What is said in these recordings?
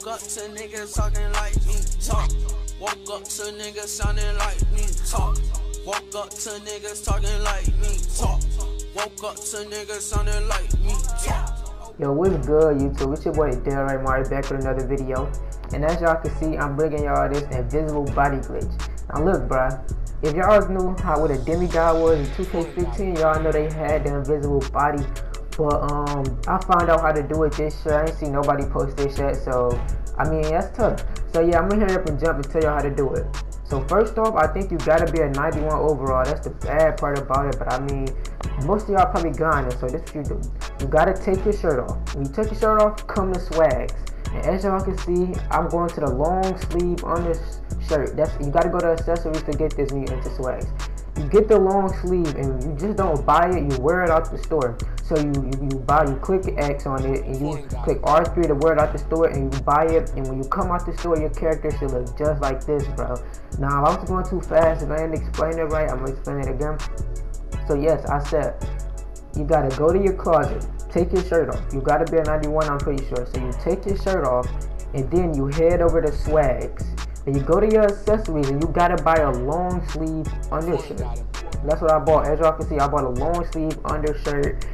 Woke up to niggas talking like me, talk. Woke up to niggas sounding like me, talk. Woke up to niggas talking like me, talk. Woke up to niggas sounding like me, talk. Yo, what's good, YouTube? It's your boy Delray Mari back with another video. And as y'all can see, I'm bringing y'all this invisible body glitch. Now look, bruh. If y'all knew how what a demigod was in 2K15, y'all know they had the invisible body. But um, I found out how to do it this year. I ain't seen nobody post this yet, so I mean that's tough. So yeah, I'm gonna hurry up and jump and tell y'all how to do it. So first off, I think you gotta be a 91 overall. That's the bad part about it. But I mean, most of y'all probably grinding, so this what you do. You gotta take your shirt off. When you take your shirt off, come to swags. And as y'all can see, I'm going to the long sleeve on this shirt. That's you gotta go to accessories to get this when into swags. You get the long sleeve and you just don't buy it, you wear it out the store. So you, you, you buy you click X on it and you click R3 to wear it out the store and you buy it and when you come out the store your character should look just like this bro. Now if I was going too fast, if I didn't explain it right, I'm gonna explain it again. So yes, I said you gotta go to your closet, take your shirt off. You gotta be a 91, I'm pretty sure. So you take your shirt off, and then you head over to Swags. And you go to your accessories, and you gotta buy a long sleeve undershirt. That's what I bought. As y'all can see, I bought a long sleeve undershirt.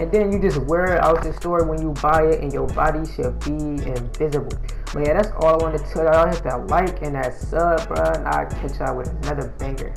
And then you just wear it out the store when you buy it, and your body should be invisible. But yeah, that's all I wanted to tell y'all. Hit that like and that sub, bro. And I'll catch y'all with another banger.